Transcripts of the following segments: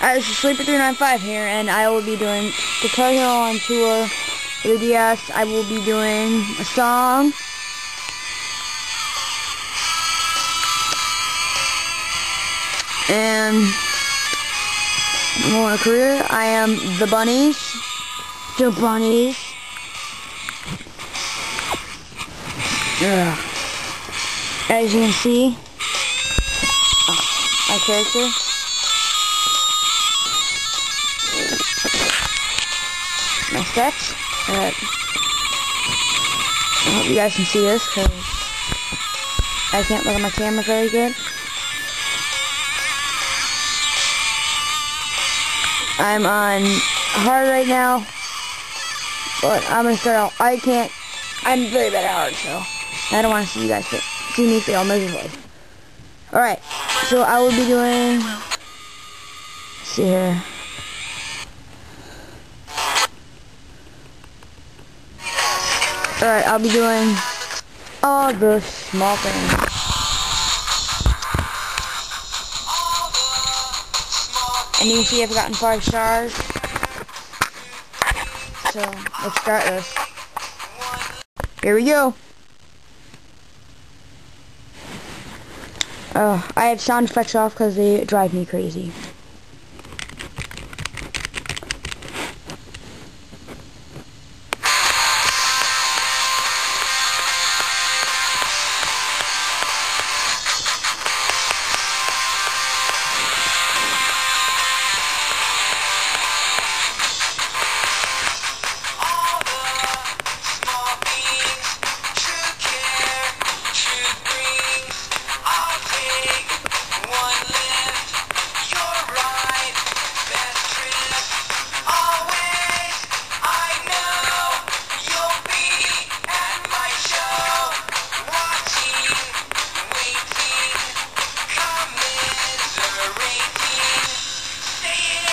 Alright, this is Sleeper395 here, and I will be doing Guitar Hero on tour for the DS. I will be doing a song. And more career, I am the Bunnies. The Bunnies. Yeah. As you can see, my character. My steps. Uh, I hope you guys can see this because I can't look at my camera very good. I'm on hard right now, but I'm gonna start out. I can't. I'm very bad at hard, so I don't want to see you guys see me fail miserably. All right, so I will be doing. see here. Alright, I'll be doing all the small things. And you can see I've gotten five stars. So, let's start this. Here we go. Uh, I have sound effects off because they drive me crazy.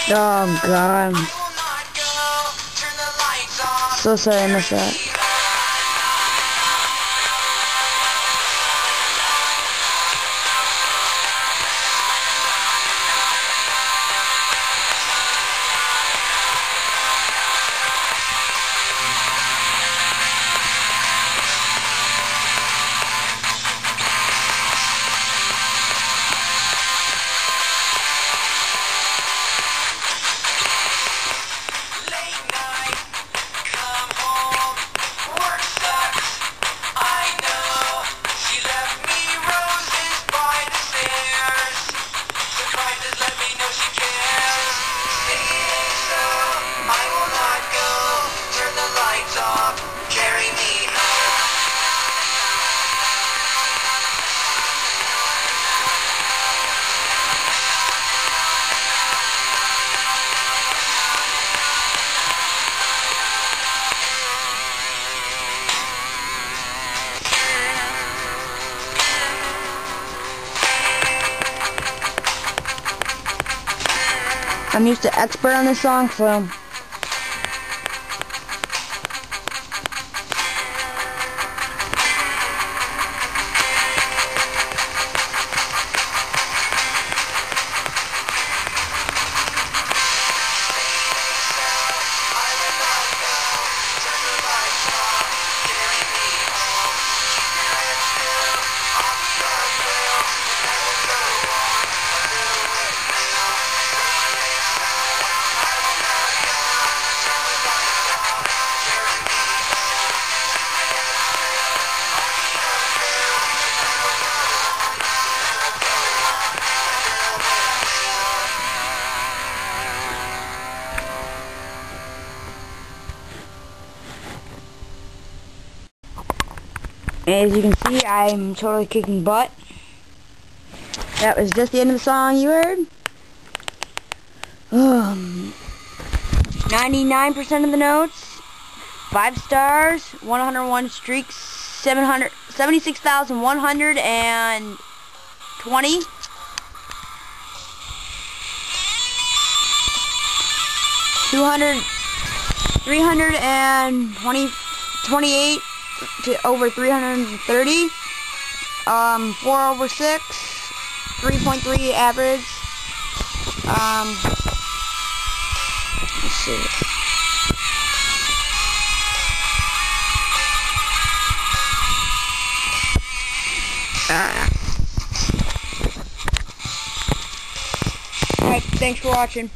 Oh god. So sorry I missed that. I'm used to expert on this song, so As you can see, I'm totally kicking butt. That was just the end of the song you heard. Um, 99% of the notes, 5 stars, 101 streaks, 700, 76,120. Two hundred, three hundred and twenty, twenty-eight to over 330. Um, 4 over 6. 3.3 average. Um, let's see. Alright, thanks for watching.